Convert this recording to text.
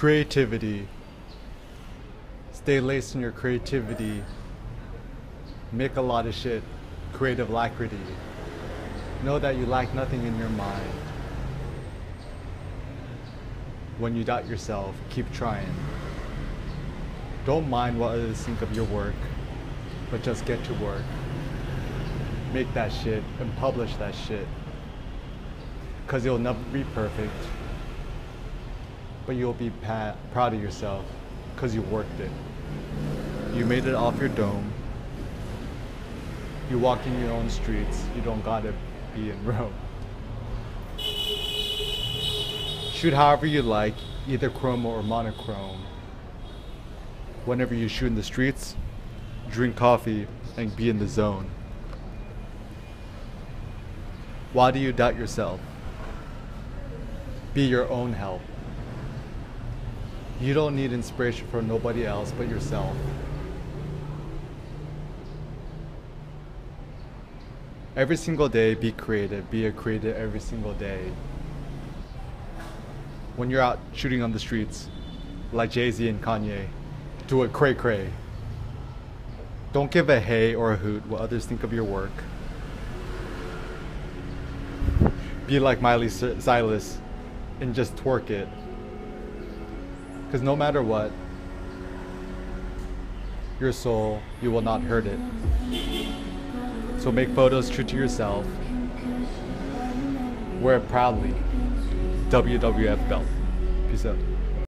Creativity. Stay laced in your creativity. Make a lot of shit. Creative alacrity. Know that you lack nothing in your mind. When you doubt yourself, keep trying. Don't mind what others think of your work, but just get to work. Make that shit and publish that shit. Cause you'll never be perfect, but you'll be proud of yourself cause you worked it. You made it off your dome. You walk in your own streets. You don't gotta be in Rome. Shoot however you like, either chroma or monochrome. Whenever you shoot in the streets, drink coffee and be in the zone. Why do you doubt yourself? Be your own help. You don't need inspiration from nobody else but yourself. Every single day, be creative. Be a creative every single day. When you're out shooting on the streets, like Jay Z and Kanye, do it cray cray. Don't give a hey or a hoot what others think of your work. Be like Miley Cyrus and just twerk it. Because no matter what, your soul, you will not hurt it. So make photos true to yourself. Wear it proudly. WWF belt. Peace out.